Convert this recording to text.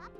Ouch!